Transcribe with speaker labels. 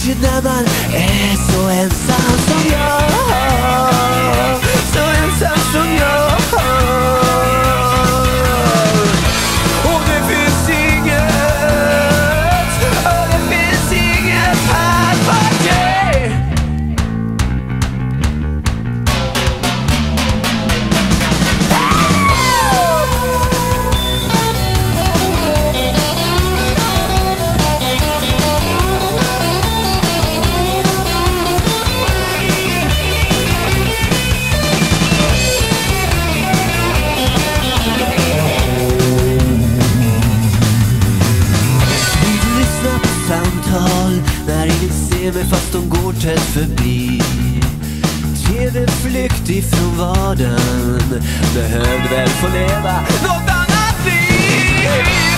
Speaker 1: Wciąż jedna man SOS sam sobie När ingen ser mig fast de går tätt förbi. TV-flykt ifrån vardagen Behövde väl få leva något annat liv.